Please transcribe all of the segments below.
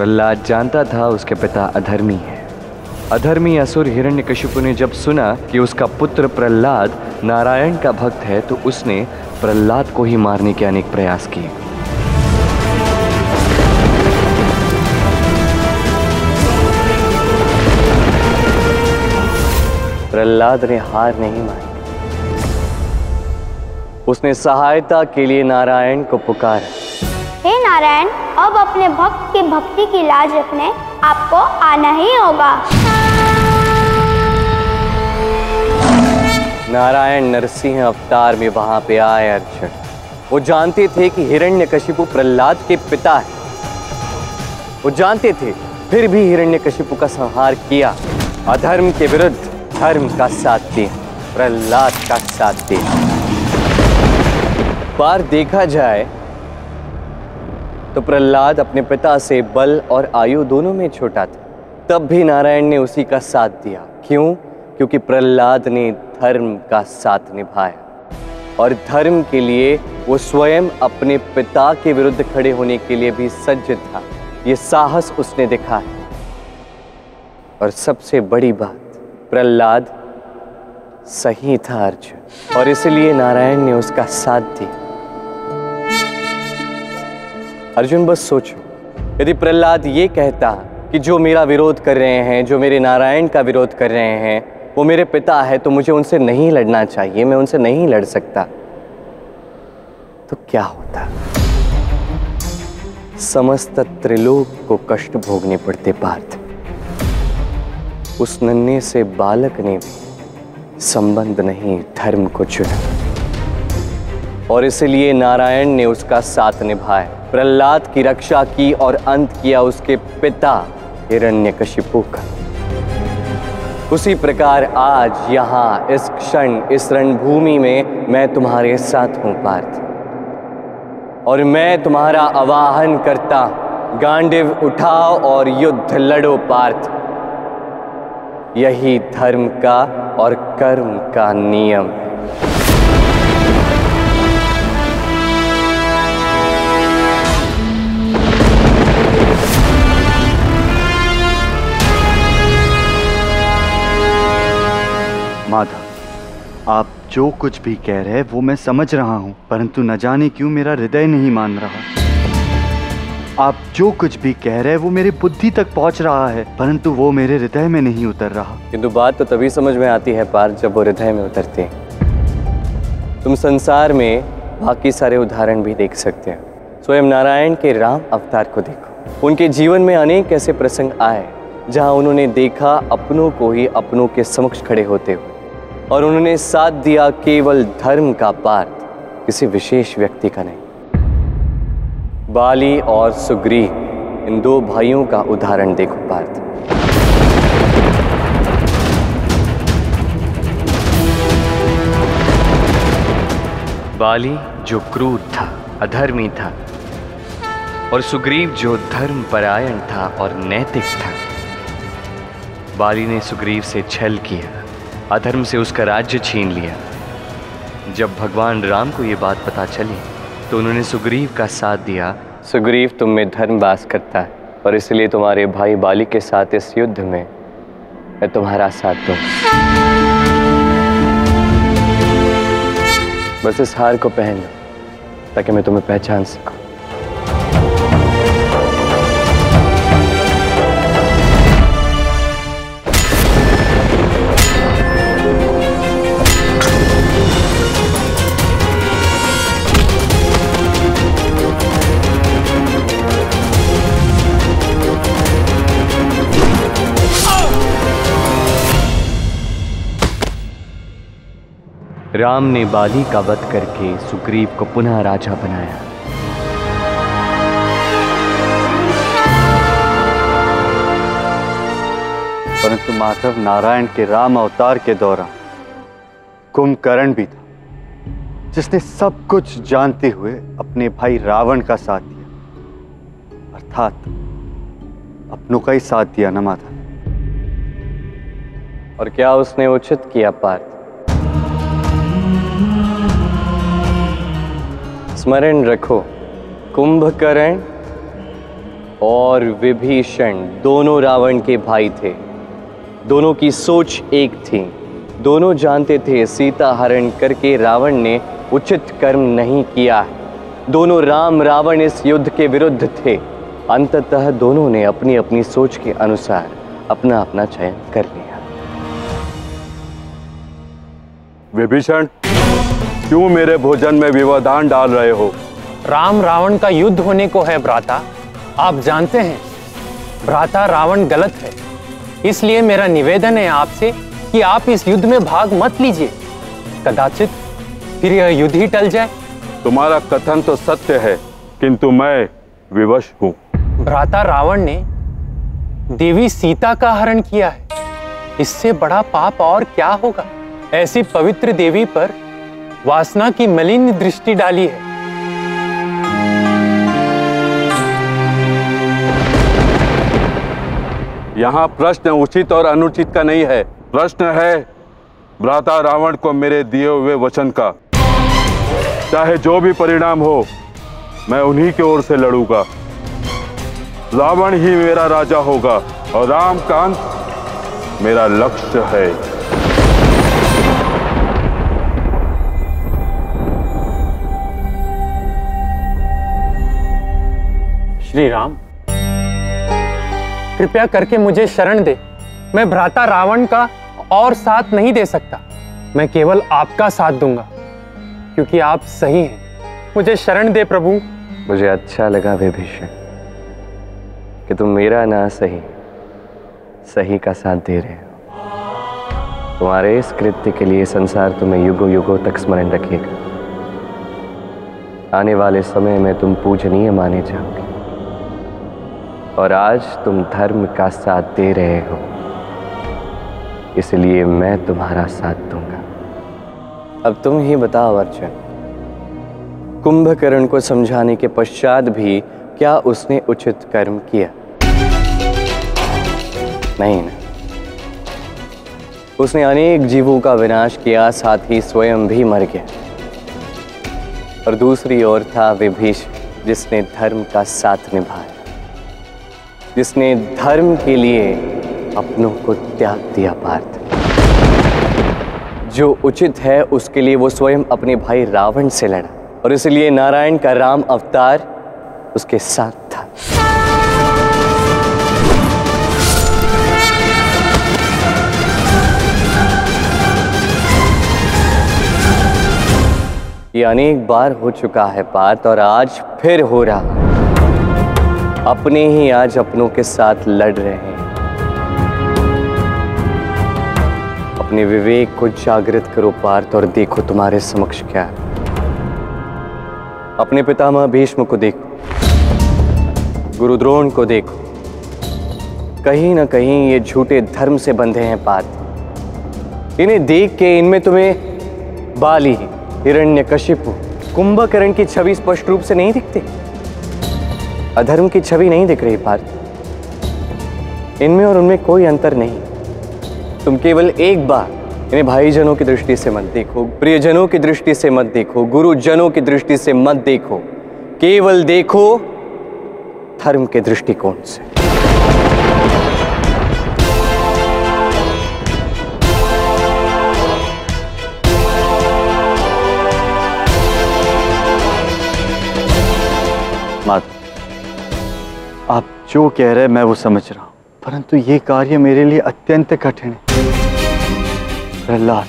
प्रहलाद जानता था उसके पिता अधर्मी है। अधर्मी असुर हिरण्यकशिपु ने जब सुना कि उसका पुत्र प्रहलाद नारायण का भक्त है तो उसने प्रहलाद को ही मारने के अनेक प्रयास किए। प्रहलाद ने हार नहीं मानी। उसने सहायता के लिए नारायण को पुकारा। हे नारायण, अब अपने भक्त की भक्ति की लाज रखने आपको आना ही होगा। नारायण नरसिंह अवतार में वहाँ पे आए अर्जुन। वो जानते थे कि हिरण्यकशिपु प्रहलाद के पिता है। वो जानते थे, फिर भी हिरण्य हिरण्यकशिपु का संहार किया। अधर्म के विरुद्ध धर्म का साथ दिया, प्रहलाद का साथ दिया। बार देखा जाए तो प्रहलाद अपने पिता से बल और आयु दोनों में छोटा था। तब भी नारायण ने उसी का साथ दिया। क्यों? क्योंकि प्रहलाद ने धर्म का साथ निभाया। और धर्म के लिए वो स्वयं अपने पिता के विरुद्ध खड़े होने के लिए भी सज्ज था। ये साहस उसने दिखाया। और सबसे बड़ी बात, प्रहलाद सही था अर्जुन। और इसलिए नारायण ने उसका साथ दिया। अर्जुन, बस सोचो। यदि प्रहलाद ये कहता कि जो मेरा विरोध कर रहे हैं, जो मेरे नारायण का विरोध कर रहे हैं, वो मेरे पिता है तो मुझे उनसे नहीं लड़ना चाहिए, मैं उनसे नहीं लड़ सकता। तो क्या होता? समस्त त्रिलोक को कष्ट भोगने पड़ते पार्थ। उस नन्हे से बालक ने भी संबंध नहीं, धर्म को चुना। और इसलिए नारायण ने उसका साथ निभाया। प्रहलाद की रक्षा की और अंत किया उसके पिता हिरण्यकशिपु का। उसी प्रकार आज यहाँ इस क्षण, इस रणभूमि में मैं तुम्हारे साथ हूँ, पार्थ। और मैं तुम्हारा आवाहन करता, गांडिव उठाओ और युद्ध लड़ो, पार्थ। यही धर्म का और कर्म का नियम है। आप जो कुछ भी कह रहे हैं, वो मैं समझ रहा हूँ, परंतु न जाने क्यों मेरा हृदय नहीं मान रहा। आप जो कुछ भी कह रहे हैं, वो मेरी बुद्धि तक पहुँच रहा है, परंतु वो मेरे हृदय में नहीं उतर रहा। किंतु बात तो तभी समझ में आती है पार्थ जब वो हृदय में उतरते हैं। तुम संसार में बाकी सारे उदाहरण भी देख सकते हो। स्वयं नारायण के राम अवतार को देखो। उनके जीवन में अनेक ऐसे प्रसंग आए, जहाँ उन्होंने देखा, अपनों को ही अपनों के समक्ष खड़े होते हुए। और उन्होंने साथ दिया केवल धर्म का पार्थ किसी विशेष व्यक्ति का नहीं। बाली और सुग्रीव, इन दो भाइयों का उदाहरण देखो, पार्थ। बाली जो क्रूर था, अधर्मी था, और सुग्रीव जो धर्म परायण था और नैतिक था, बाली ने सुग्रीव से छल किया। अधर्म से उसका राज्य छीन लिया। जब भगवान राम को ये बात पता चली तो उन्होंने सुग्रीव का साथ दिया। सुग्रीव तुम में धर्म वास करता है, और इसलिए तुम्हारे भाई बाली के साथ इस युद्ध में मैं तुम्हारा साथ दूँ। बस इस हार को पहन लो, ताकि मैं तुम्हें पहचान सकूँ। राम ने बाली का वध करके सुग्रीव को पुनः राजा बनाया। परंतु माधव नारायण के राम अवतार के दौरान कुंभकर्ण भी था, जिसने सब कुछ जानते हुए अपने भाई रावण का साथ दिया। अर्थात अपनों का ही साथ दिया ना माधव। और क्या उसने उचित किया पार्थ स्मरण रखो, कुंभकर्ण और विभीषण दोनों रावण के भाई थे। दोनों की सोच एक थी। दोनों जानते थे, सीता हरण करके रावण ने उचित कर्म नहीं किया दोनों राम रावण इस युद्ध के विरुद्ध थे। अंततः दोनों ने अपनी अपनी सोच के अनुसार अपना अपना चयन कर लिया। विभीषण क्यों मेरे भोजन में विवादान डाल रहे हो? राम रावण का युद्ध होने को है भ्राता। आप जानते हैं भ्राता रावण गलत है। इसलिए मेरा निवेदन है आपसे कि आप इस युद्ध में भाग मत लीजिए। कदाचित फिर यह युद्ध ही टल जाए। तुम्हारा कथन तो सत्य है किंतु मैं विवश हूँ। भ्राता रावण ने देवी सीता का हरण किया है। इससे बड़ा पाप और क्या होगा? ऐसी पवित्र देवी पर वासना की मलिन दृष्टि डाली है। यहाँ प्रश्न उचित और अनुचित का नहीं है। प्रश्न है, भ्राता रावण को मेरे दिए हुए वचन का। चाहे जो भी परिणाम हो, मैं उन्हीं की ओर से लड़ूँगा। रावण ही मेरा राजा होगा और रामकांत मेरा लक्ष्य है। श्री राम कृपया करके मुझे शरण दे। मैं भ्राता रावण का और साथ नहीं दे सकता। मैं केवल आपका साथ दूँगा, क्योंकि आप सही हैं। मुझे शरण दे प्रभु। मुझे अच्छा लगा विभीषण, कि तुम मेरा ना सही सही का साथ दे रहे हो। तुम्हारे इस कृत्य के लिए संसार तुम्हें युगों युगों तक स्मरण रखेगा। आने वाले समय में तुम पूजनीय माने जाओगे। और आज तुम धर्म का साथ दे रहे हो। इसलिए मैं तुम्हारा साथ दूँगा। अब तुम ही बताओ, अर्जुन। कुंभकर्ण को समझाने के पश्चात भी क्या उसने उचित कर्म किया? नहीं ना उसने अनेक जीवों का विनाश किया, साथ ही स्वयं भी मर गया। और दूसरी ओर था विभीष जिसने धर्म का साथ निभाया। जिसने धर्म के लिए अपनों को त्याग दिया पार्थ। जो उचित है, उसके लिए वो स्वयं अपने भाई रावण से लड़ा। और इसलिए नारायण का राम अवतार उसके साथ था। ये अनेक बार हो चुका है पार्थ और आज फिर हो रहा है। अपने ही आज अपनों के साथ लड़ रहे हैं। अपने विवेक को जागृत करो, पार्थ, और देखो तुम्हारे समक्ष क्या है। अपने पितामह भीष्म को देखो गुरु द्रोण को देखो। कहीं ना कहीं ये झूठे धर्म से बंधे हैं पार्थ। इन्हें देख के इनमें तुम्हें बाली हिरण्य हिरण्यकशिपु, कुंभकर्ण की छवि स्पष्ट रूप से नहीं दिखती। अधर्म की छवि नहीं दिख रही पार्थ इनमें और उनमें कोई अंतर नहीं। तुम केवल एक बार इन्हें भाईजनों की दृष्टि से मत देखो, प्रियजनों की दृष्टि से मत देखो, गुरुजनों की दृष्टि से मत देखो। केवल देखो धर्म के दृष्टिकोण से। जो कह रहे मैं वो समझ रहा हूँ। परंतु ये कार्य मेरे लिए अत्यंत कठिन है। प्रहलाद,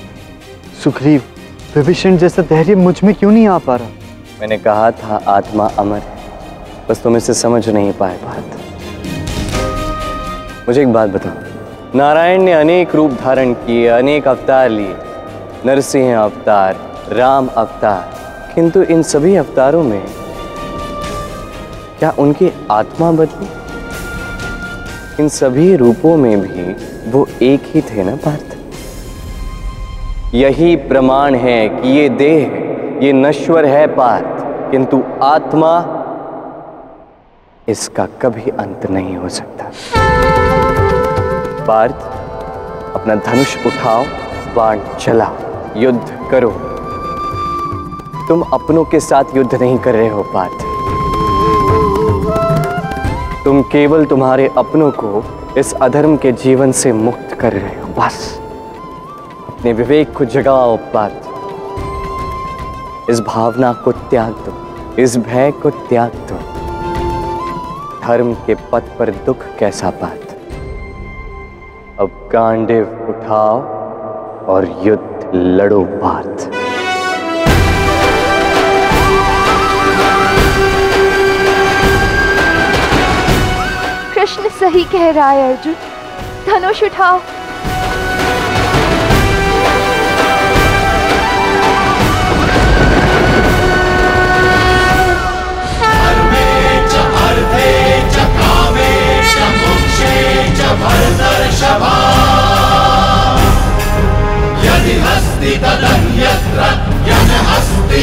सुग्रीव, विभीषण जैसा धैर्य मुझमें क्यों नहीं आ पा रहा? मैंने कहा था, आत्मा अमर है। बस तुम इसे समझ नहीं पाए, बात। मुझे एक बात बताओ। नारायण ने अनेक रूप धारण किए, अनेक अवतार लिए। नरसिंह अवतार, राम अवतार, किंतु इन सभी अवतारों में क्या उनकी आत्मा बदली? इन सभी रूपों में भी वो एक ही थे ना पार्थ? यही प्रमाण है कि ये देह, ये नश्वर है पार्थ, किंतु आत्मा इसका कभी अंत नहीं हो सकता। पार्थ, अपना धनुष उठाओ, बाण चलाओ, युद्ध करो। तुम अपनों के साथ युद्ध नहीं कर रहे हो पार्थ। तुम केवल तुम्हारे अपनों को इस अधर्म के जीवन से मुक्त कर रहे हो, बस। अपने विवेक को जगाओ पार्थ इस भावना को त्याग दो, इस भय को त्याग दो। धर्म के पथ पर दुख कैसा पार्थ अब गांडिव उठाओ और युद्ध लड़ो पार्थ सही कह रहा है अर्जुन। धनुष उठाओ। यदि हस्ति तदन्यत्र यन हस्ति